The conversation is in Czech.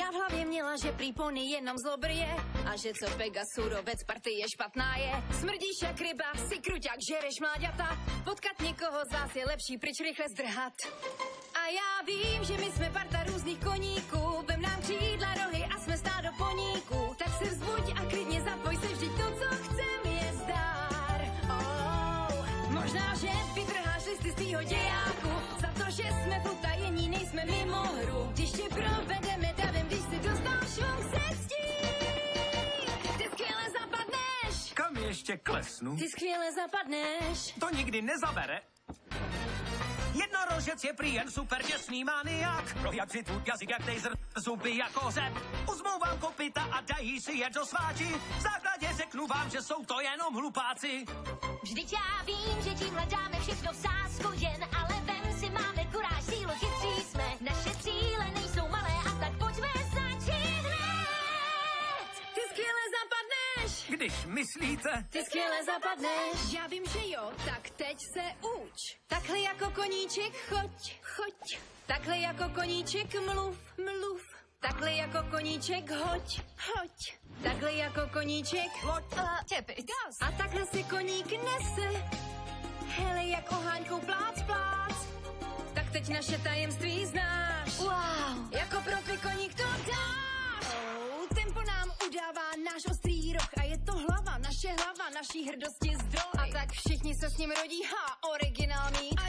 Já v hlavě měla, že prý pony jenom zlobr je a že co Pegasurovec party je špatná je. Smrdíš jak ryba, si kruťák, žereš mláďata. Potkat někoho zás je lepší, pryč rychle zdrhat. A já vím, že my jsme parta různých koníků, vem nám křídla, rohy a jsme stádo poníků. Tak se vzbuď a klidně zapoj se vždyť to, co chcem je zdár. Oh, možná, že vytrháš listy z tvýho dějáku, za to, že jsme v utajení, nejsme mimo hru. Když tě provedeme ještě klesnu? Ty skvěle zapadneš. To nikdy nezabere. Jednorožec je prý jen super děsný maniak. Pro jak si tvůj jazyk jak tejzr, zuby jako řep. Uzmou vám kopita a dají si je do sváči. V základě řeknu vám, že jsou to jenom hlupáci. Vždyť já vím, že tím hledáme všechno v sásku jen, Když myslíte, Ty skvěle zapadneš. Já vím, že jo, tak teď se uč. Takhle jako koníček choď, choď. Takhle jako koníček mluv, mluv. Takhle jako koníček hoď, hoď. Takhle jako koníček loď, uh, těpit. A takhle se koník nese. Hele, jak oháňkou plác, plác. Tak teď naše tajemství znáš. Wow. Jako profi koník to dáš. Oh, tempo nám udává náš ostrý roh a je to hlava, naše hlava, naší hrdosti zdroj. A tak všichni se s ním rodí, ha, originální. A